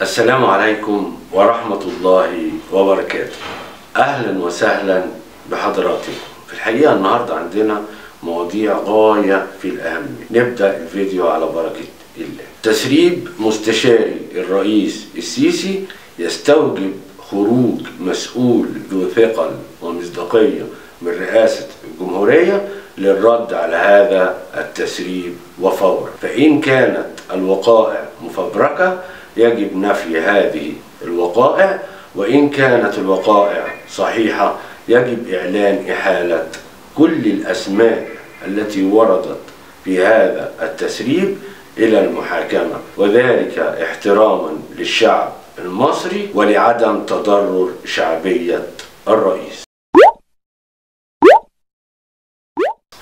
السلام عليكم ورحمة الله وبركاته. أهلا وسهلا بحضراتكم. في الحقيقة النهاردة عندنا مواضيع غاية في الأهمية نبدأ الفيديو على بركة الله. تسريب مستشاري الرئيس السيسي يستوجب خروج مسؤول ذو ثقل ومصداقية من رئاسة الجمهورية للرد على هذا التسريب وفورا. فإن كانت الوقائع مفبركة يجب نفي هذه الوقائع وإن كانت الوقائع صحيحة يجب إعلان إحالة كل الأسماء التي وردت في هذا التسريب إلى المحاكمة. وذلك احتراما للشعب المصري ولعدم تضرر شعبية الرئيس.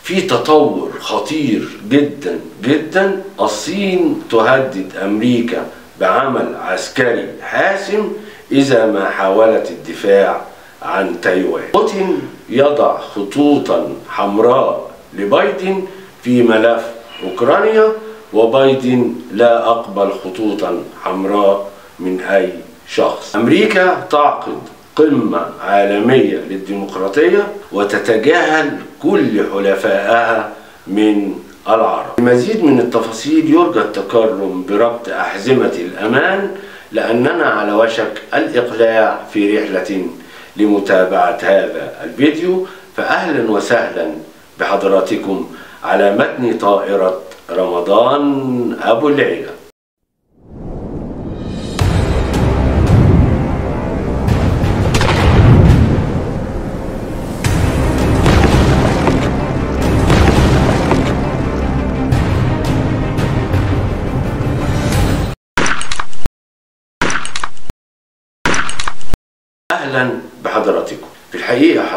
في تطور خطير جدا جدا الصين تهدد أمريكا بعمل عسكري حاسم إذا ما حاولت الدفاع عن تايوان. بوتين يضع خطوطا حمراء لبايدن في ملف أوكرانيا وبايدن لا أقبل خطوطا حمراء من أي شخص. أمريكا تعقد قمة عالمية للديمقراطية وتتجاهل كل حلفائها من العرب. المزيد من التفاصيل يرجى التكرم بربط أحزمة الأمان لأننا على وشك الإقلاع في رحلة لمتابعة هذا الفيديو. فأهلا وسهلا بحضراتكم على متن طائرة رمضان أبو العيلة.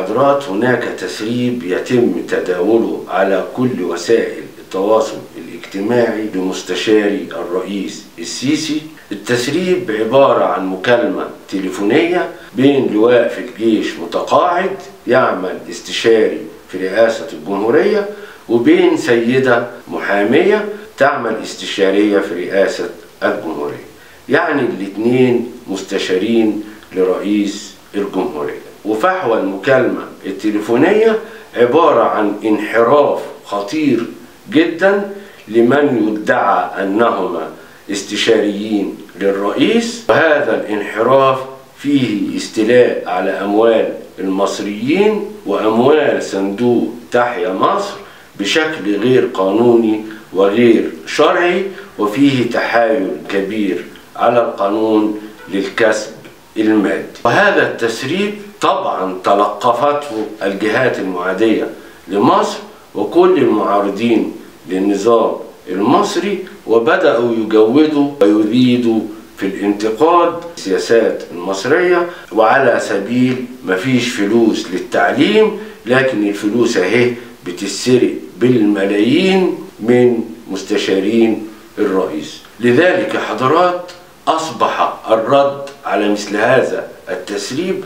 الحقيقة حضرات هناك تسريب يتم تداوله على كل وسائل التواصل الاجتماعي لمستشاري الرئيس السيسي. التسريب عبارة عن مكالمة تليفونية بين لواء في الجيش متقاعد يعمل استشاري في رئاسة الجمهورية وبين سيدة محامية تعمل استشارية في رئاسة الجمهورية. يعني الاثنين مستشارين لرئيس الجمهورية. وفحوى المكالمة التليفونية عبارة عن انحراف خطير جدا لمن يدعى أنهما استشاريين للرئيس. وهذا الانحراف فيه استيلاء على أموال المصريين وأموال صندوق تحيا مصر بشكل غير قانوني وغير شرعي وفيه تحايل كبير على القانون للكسب المادي. وهذا التسريب طبعا تلقفته الجهات المعادية لمصر وكل المعارضين للنظام المصري وبدأوا يجودوا ويزيدوا في الانتقاد السياسات المصرية وعلى سبيل مفيش فلوس للتعليم لكن الفلوس أهي بتسرق بالملايين من مستشارين الرئيس. لذلك حضرات أصبح الرد على مثل هذا التسريب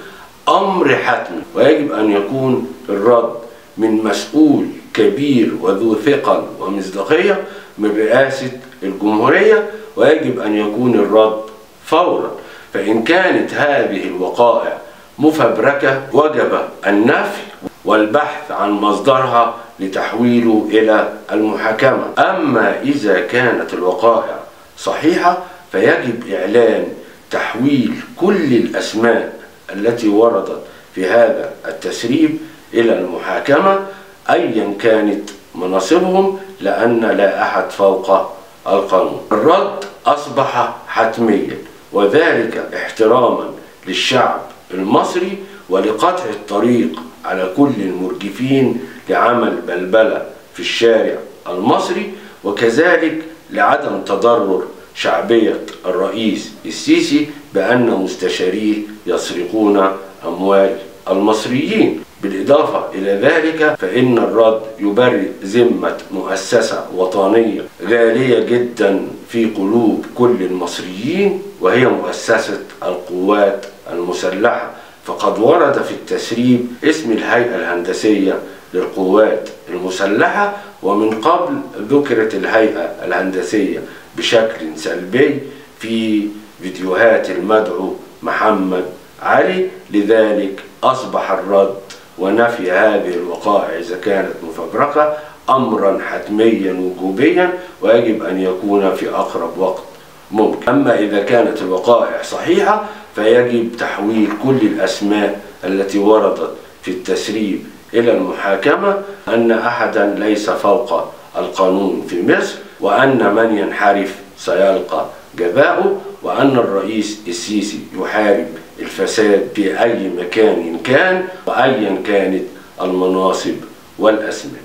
أمر حتمي ويجب أن يكون الرد من مسؤول كبير وذو ثقل ومصداقية من رئاسة الجمهورية ويجب أن يكون الرد فورا. فإن كانت هذه الوقائع مفبركة وجب النفي والبحث عن مصدرها لتحويله إلى المحاكمة. أما إذا كانت الوقائع صحيحة فيجب إعلان تحويل كل الأسماء التي وردت في هذا التسريب إلى المحاكمة أيا كانت مناصبهم لأن لا أحد فوق القانون. الرد أصبح حتميا وذلك احتراما للشعب المصري ولقطع الطريق على كل المرجفين لعمل بلبلة في الشارع المصري وكذلك لعدم تضرر شعبية الرئيس السيسي بأن مستشاريه يسرقون أموال المصريين. بالإضافة إلى ذلك فإن الرد يبرئ ذمة مؤسسة وطنية غالية جدا في قلوب كل المصريين وهي مؤسسة القوات المسلحة. فقد ورد في التسريب اسم الهيئة الهندسية للقوات المسلحة ومن قبل ذكرت الهيئة الهندسية بشكل سلبي في فيديوهات المدعو محمد علي. لذلك أصبح الرد ونفي هذه الوقائع إذا كانت مفبركة أمرا حتميا وجوبيا ويجب أن يكون في أقرب وقت ممكن. أما إذا كانت الوقائع صحيحة فيجب تحويل كل الأسماء التي وردت في التسريب إلى المحاكمة أن أحدا ليس فوق القانون في مصر وأن من ينحرف سيلقى جزاؤه وأن الرئيس السيسي يحارب الفساد في أي مكان كان وأيا كانت المناصب والأسماء.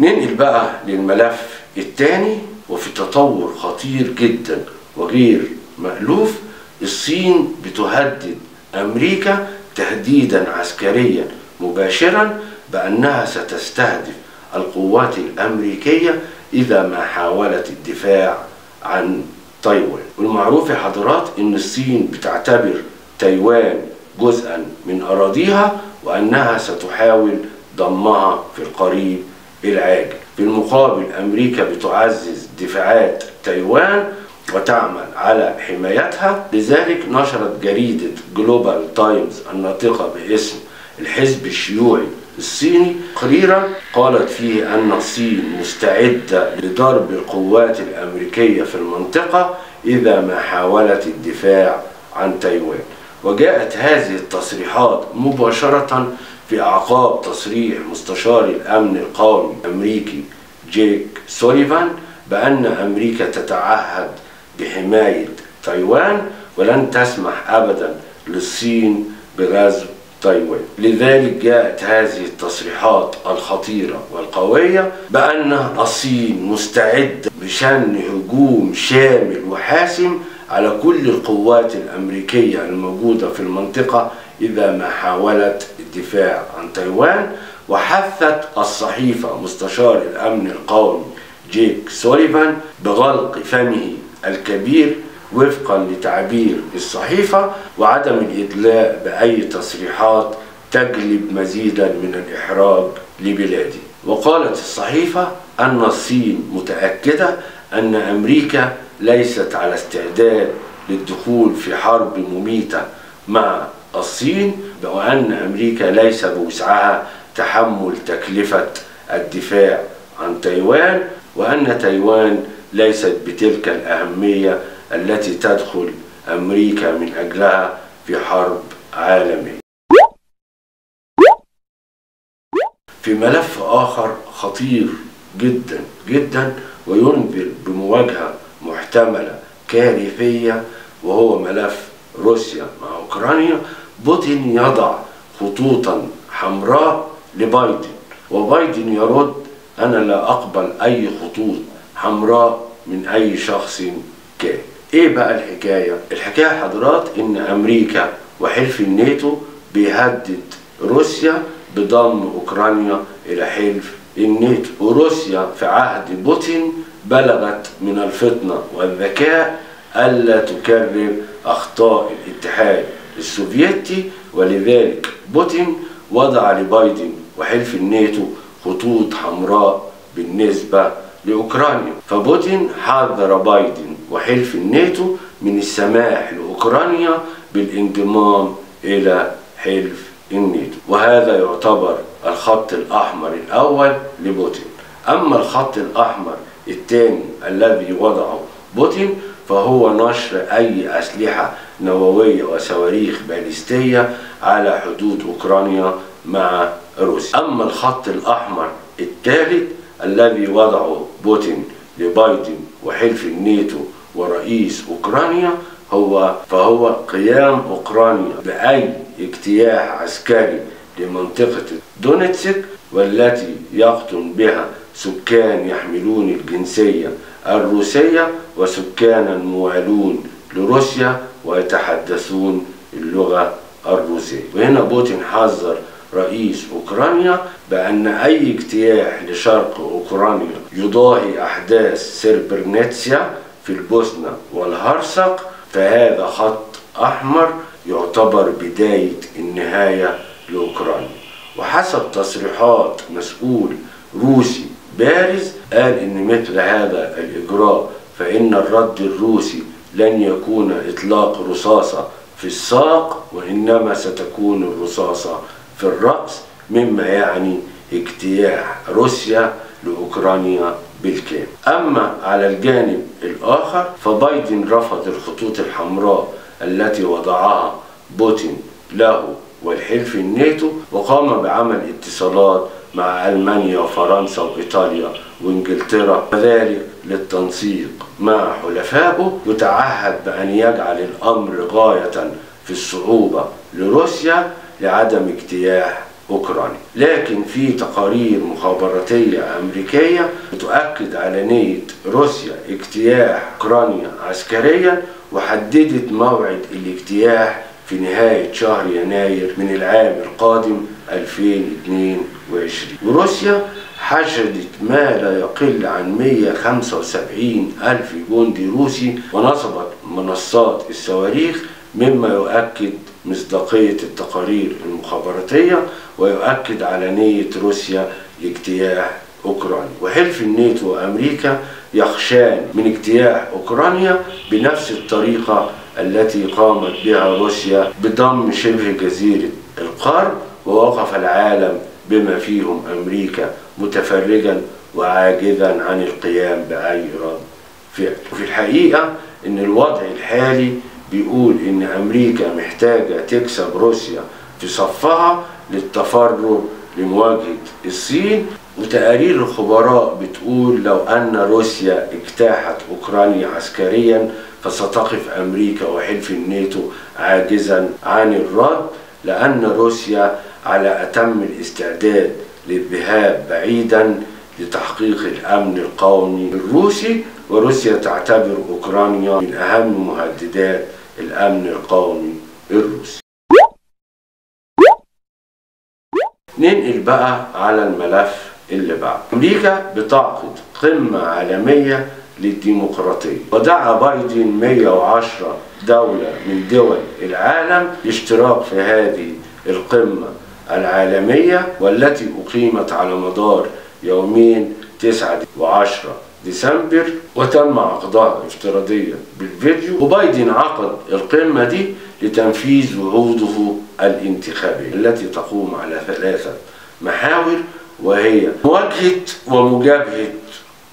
ننقل بقى للملف الثاني وفي تطور خطير جدا وغير مألوف الصين بتهدد أمريكا تهديدا عسكريا مباشرا بأنها ستستهدف القوات الأمريكية إذا ما حاولت الدفاع عن تايوان. والمعروف يا حضرات أن الصين بتعتبر تايوان جزءا من أراضيها وأنها ستحاول ضمها في القريب العاجل. في المقابل أمريكا بتعزز دفاعات تايوان وتعمل على حمايتها. لذلك نشرت جريدة جلوبال تايمز الناطقة باسم الحزب الشيوعي الصيني. تقريرا قالت فيه أن الصين مستعدة لضرب القوات الأمريكية في المنطقة إذا ما حاولت الدفاع عن تايوان. وجاءت هذه التصريحات مباشرة في أعقاب تصريح مستشار الأمن القومي الأمريكي جيك سوليفان بأن أمريكا تتعهد بحماية تايوان ولن تسمح أبدا للصين بغزو تايوان. لذلك جاءت هذه التصريحات الخطيرة والقوية بأن الصين مستعدة بشن هجوم شامل وحاسم على كل القوات الأمريكية الموجودة في المنطقة إذا ما حاولت الدفاع عن تايوان. وحثت الصحيفة مستشار الأمن القومي جيك سوليفان بغلق فمه الكبير وفقا لتعبير الصحيفة وعدم الإدلاء بأي تصريحات تجلب مزيدا من الإحراج لبلادي وقالت الصحيفة أن الصين متأكدة أن أمريكا ليست على استعداد للدخول في حرب مميتة مع الصين وأن أمريكا ليس بوسعها تحمل تكلفة الدفاع عن تايوان وأن تايوان ليست بتلك الأهمية التي تدخل أمريكا من أجلها في حرب عالمية. في ملف آخر خطير جدا جدا وينذر بمواجهة محتملة كارثية وهو ملف روسيا مع أوكرانيا. بوتين يضع خطوطا حمراء لبايدن وبايدن يرد أنا لا أقبل أي خطوط. حمراء من أي شخص كان إيه بقى الحكاية؟ الحكاية حضرات إن أمريكا وحلف الناتو بيهدد روسيا بضم أوكرانيا إلى حلف الناتو وروسيا في عهد بوتين بلغت من الفطنة والذكاء ألا تكرر أخطاء الاتحاد السوفيتي ولذلك بوتين وضع لبايدن وحلف الناتو خطوط حمراء بالنسبة لأوكرانيا. فبوتين حذر بايدن وحلف الناتو من السماح لأوكرانيا بالانضمام إلى حلف الناتو. وهذا يعتبر الخط الأحمر الأول لبوتين. أما الخط الأحمر الثاني الذي وضعه بوتين فهو نشر أي أسلحة نووية وصواريخ باليستية على حدود أوكرانيا مع روسيا. أما الخط الأحمر الثالث الذي وضعه بوتين لبايدن وحلف الناتو ورئيس أوكرانيا هو فهو قيام أوكرانيا بأي اجتياح عسكري لمنطقة دونيتسك والتي يقطن بها سكان يحملون الجنسية الروسية وسكانا موالون لروسيا ويتحدثون اللغة الروسية. وهنا بوتين حذر رئيس أوكرانيا بأن أي اجتياح لشرق أوكرانيا يضاهي أحداث سريبرنيتسا في البوسنة والهرسك فهذا خط أحمر يعتبر بداية النهاية لأوكرانيا. وحسب تصريحات مسؤول روسي بارز قال إن مثل هذا الإجراء فإن الرد الروسي لن يكون إطلاق رصاصة في الساق وإنما ستكون الرصاصة في الرأس. مما يعني اجتياح روسيا لأوكرانيا بالكامل. أما على الجانب الآخر فبايدن رفض الخطوط الحمراء التي وضعها بوتين له والحلف الناتو وقام بعمل اتصالات مع ألمانيا وفرنسا وإيطاليا وإنجلترا وذلك للتنسيق مع حلفائه. يتعهد بأن يجعل الأمر غاية في الصعوبة لروسيا لعدم اجتياح أوكرانيا لكن في تقارير مخابراتية أمريكية بتؤكد على نية روسيا اجتياح أوكرانيا عسكريا وحددت موعد الاجتياح في نهاية شهر يناير من العام القادم 2022 وروسيا حشدت ما لا يقل عن 175 ألف جندي روسي ونصبت منصات الصواريخ مما يؤكد مصداقية التقارير المخابراتية ويؤكد على نية روسيا لاجتياح أوكرانيا. وحلف الناتو وأمريكا يخشان من اجتياح أوكرانيا بنفس الطريقة التي قامت بها روسيا بضم شبه جزيرة القرم ووقف العالم بما فيهم أمريكا متفرجا وعاجزا عن القيام بأي رد فعل وفي الحقيقة إن الوضع الحالي بيقول إن أمريكا محتاجة تكسب روسيا في صفها للتفرغ لمواجهة الصين. وتقارير الخبراء بتقول لو أن روسيا اجتاحت أوكرانيا عسكريا فستقف أمريكا وحلف الناتو عاجزا عن الرد لأن روسيا على أتم الاستعداد للذهاب بعيدا لتحقيق الأمن القومي الروسي. وروسيا تعتبر أوكرانيا من أهم مهددات الأمن القومي الروسي ننقل بقى على الملف اللي بعد أمريكا بتعقد قمة عالمية للديمقراطية. ودعا بايدن 110 دولة من دول العالم لاشتراك في هذه القمة العالمية والتي أقيمت على مدار يومين 9 و10 ديسمبر وتم عقدها افتراضيا بالفيديو وبايدن عقد القمة دي لتنفيذ وعوده الانتخابية التي تقوم على ثلاثة محاور وهي مواجهة ومجابهة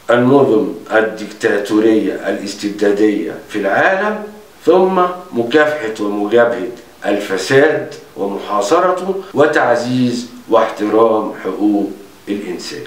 النظم الدكتاتورية الاستبدادية في العالم ثم مكافحة ومجابهة الفساد ومحاصرته وتعزيز واحترام حقوق الإنسان.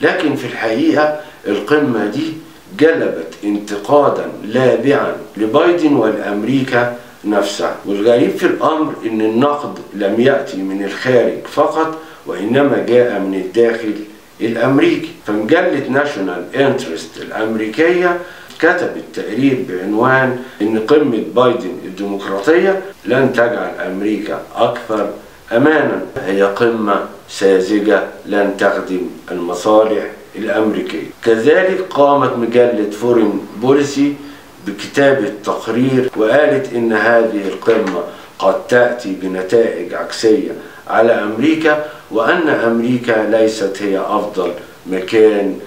لكن في الحقيقة القمة دي جلبت انتقادا لاذعا لبايدن ولأمريكا نفسها. والغريب في الأمر أن النقد لم يأتي من الخارج فقط وإنما جاء من الداخل الأمريكي. فمجلة ناشونال انترست الأمريكية كتبت تقرير بعنوان إن قمة بايدن الديمقراطية لن تجعل أمريكا أكثر أمانا. هي قمة ساذجة لن تخدم المصالح الامريكية كذلك قامت مجلة فورين بوليسي بكتابة تقرير وقالت إن هذه القمة قد تأتي بنتائج عكسية على أمريكا وأن أمريكا ليست هي أفضل مكان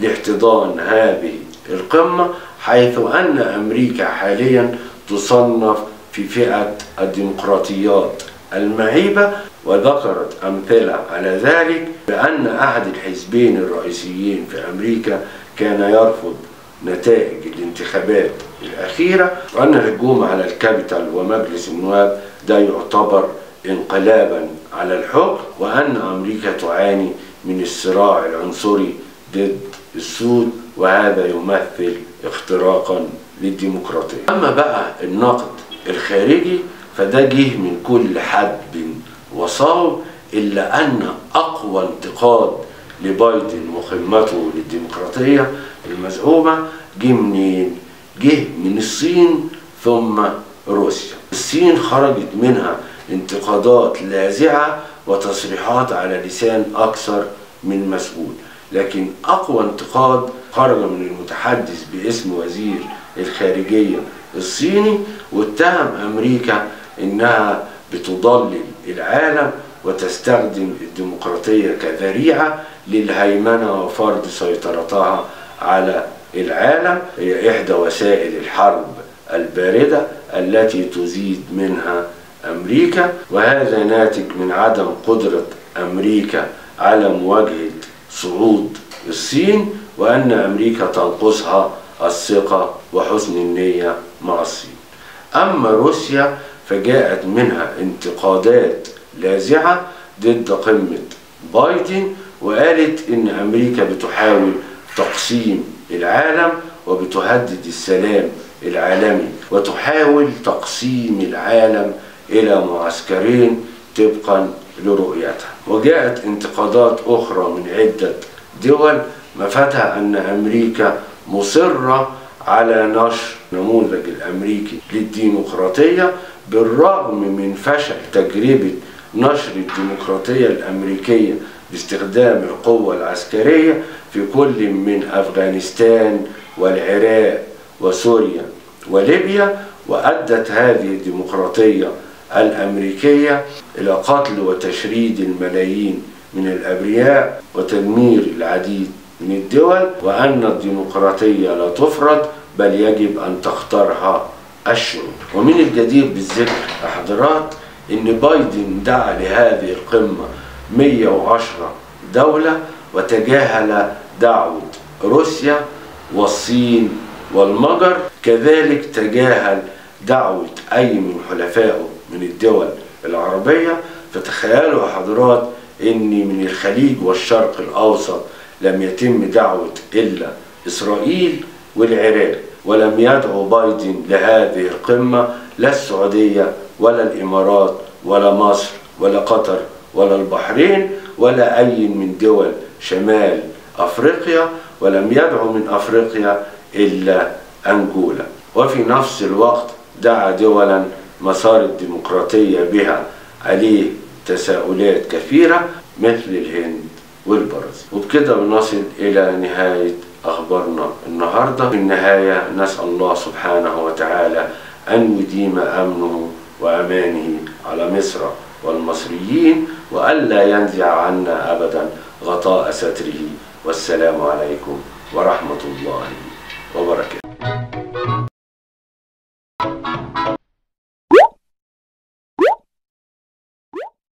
لاحتضان هذه القمة حيث أن أمريكا حاليا تصنف في فئة الديمقراطيات المعيبة وذكرت أمثلة على ذلك بأن أحد الحزبين الرئيسيين في أمريكا كان يرفض نتائج الانتخابات الأخيرة وأن الهجوم على الكابيتال ومجلس النواب ده يعتبر انقلابا على الحكم وأن أمريكا تعاني من الصراع العنصري ضد السود وهذا يمثل اختراقا للديمقراطية. أما بقى النقد الخارجي فده جه من كل حد وصاب إلا أن أقوى انتقاد لبايدن وقمته للديمقراطية المزعومة جه منين؟ جه من الصين ثم روسيا الصين خرجت منها انتقادات لاذعة وتصريحات على لسان أكثر من مسؤول لكن أقوى انتقاد خرج من المتحدث باسم وزير الخارجية الصيني واتهم أمريكا إنها بتضلل العالم وتستخدم الديمقراطية كذريعة للهيمنة وفرض سيطرتها على العالم. هي إحدى وسائل الحرب الباردة التي تزيد منها أمريكا وهذا ناتج من عدم قدرة أمريكا على مواجهة صعود الصين وأن أمريكا تنقصها الثقة وحسن النية مع الصين. أما روسيا فجاءت منها انتقادات لاذعة ضد قمة بايدن وقالت إن أمريكا بتحاول تقسيم العالم وبتهدد السلام العالمي وتحاول تقسيم العالم إلى معسكرين طبقا لرؤيتها. وجاءت انتقادات أخرى من عدة دول مفادها أن أمريكا مصرة على نشر النموذج الأمريكي للديمقراطية بالرغم من فشل تجربة نشر الديمقراطية الأمريكية باستخدام القوة العسكرية في كل من أفغانستان والعراق وسوريا وليبيا وأدت هذه الديمقراطية الأمريكية إلى قتل وتشريد الملايين من الأبرياء وتدمير العديد من الدول وأن الديمقراطية لا تفرض بل يجب أن تختارها الشعوب ومن الجدير بالذكر يا حضرات إن بايدن دعا لهذه القمة 110 دولة وتجاهل دعوة روسيا والصين والمجر كذلك تجاهل دعوة أي من حلفائه من الدول العربية. فتخيلوا حضرات ان من الخليج والشرق الأوسط لم يتم دعوة إلا إسرائيل والعراق. ولم يدعو بايدن لهذه القمة لا السعودية ولا الإمارات ولا مصر ولا قطر ولا البحرين ولا أي من دول شمال أفريقيا ولم يدعو من أفريقيا إلا انجولا وفي نفس الوقت دعا دولا مسار الديمقراطية بها عليه تساؤلات كثيرة مثل الهند والبرازيل. وبكده بنصل إلى نهاية أخبارنا النهاردة. في النهاية نسأل الله سبحانه وتعالى أن يديم أمنه وأمانه على مصر والمصريين وألا ينزع عنا أبدا غطاء ستره. والسلام عليكم ورحمة الله